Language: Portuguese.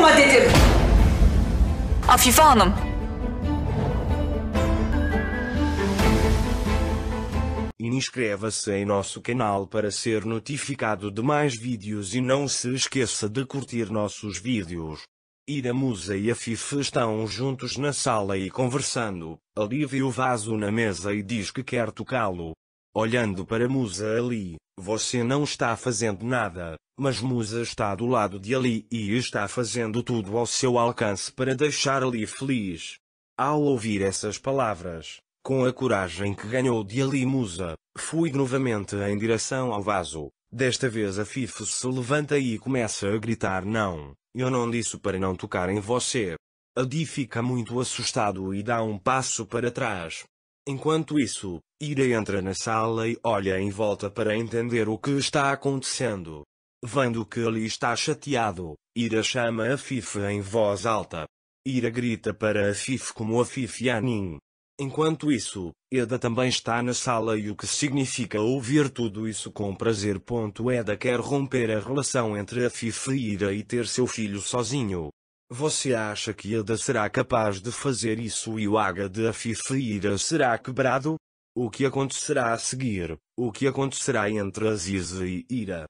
Dokunma dedim. Afife Hanım. Inscreva-se em nosso canal para ser notificado de mais vídeos e não se esqueça de curtir nossos vídeos. Ira Musa e a Fife estão juntos na sala e conversando. Alivia o vaso na mesa e diz que quer tocá-lo. Olhando para Musa Ali, você não está fazendo nada, mas Musa está do lado de Ali e está fazendo tudo ao seu alcance para deixar Ali feliz. Ao ouvir essas palavras, com a coragem que ganhou de Ali Musa, fui novamente em direção ao vaso. Desta vez a Fife se levanta e começa a gritar não, eu não disse para não tocar em você. Adi fica muito assustado e dá um passo para trás. Enquanto isso, Ira entra na sala e olha em volta para entender o que está acontecendo. Vendo que Ali está chateado, Ira chama a Fife em voz alta. Ira grita para a Fife como a Fife Yanin. Enquanto isso, Eda também está na sala e o que significa ouvir tudo isso com prazer. Eda quer romper a relação entre a Fife e Ira e ter seu filho sozinho. Você acha que Eda será capaz de fazer isso e o Aga de a Fife e Ira será quebrado? O que acontecerá a seguir? O que acontecerá entre Aziz e Ira?